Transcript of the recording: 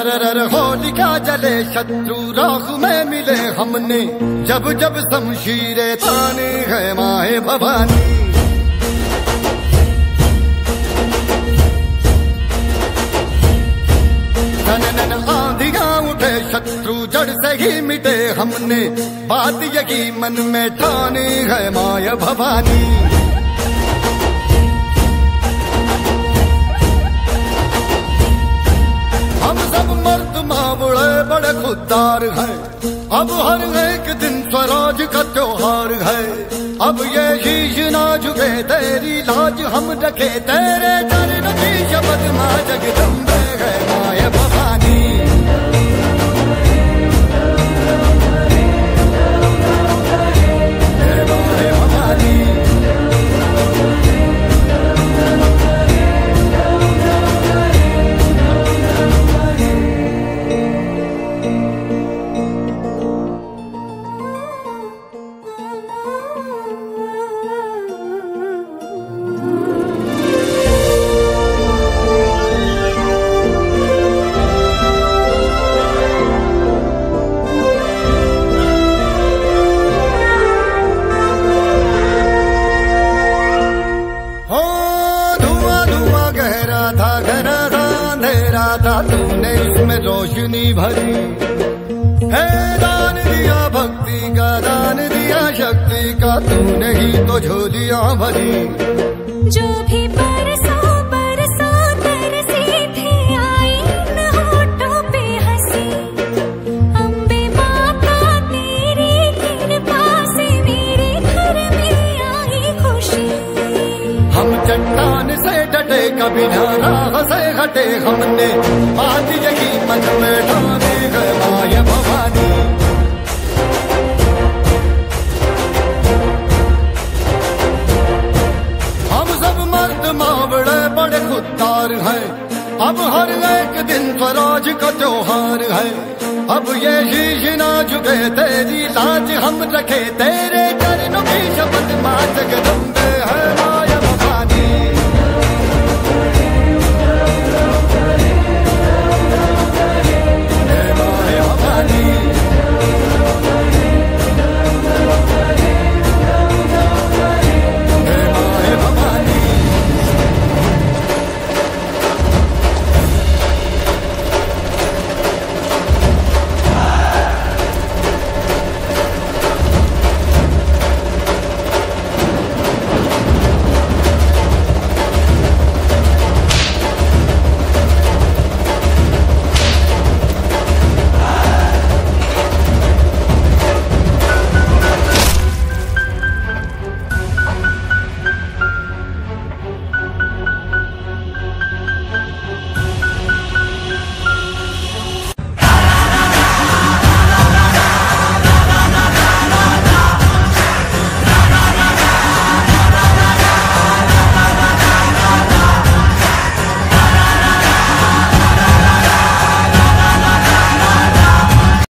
तरर होलिका जले शत्रु राख में मिले हमने। जब जब शमशीरे ताने है माए भवानी। उठे, शत्रु जड़ से ही मिटे हमने। बात यही मन में ठानी है माया भवानी। बड़े खुददार है। अब हर एक दिन स्वराज का त्योहार है। अब ये शीश ना झुके तेरी लाज हम रखे। तेरे चरण की शपथ माँ जगदम्बे। था तुमने इसमें रोशनी भरी। है दान दिया, भक्ति का दान दिया, शक्ति का तूने ही तो झोलिया भरी। जो भी कभी ना राह से हटे हमने बात यही मन में ठाने भवानी। हम सब मर्द मावड़े बड़े खुददार हैं। अब हर एक दिन स्वराज का त्योहार है। अब ये शीश ना झुके तेरी लाज हम रखे तेरे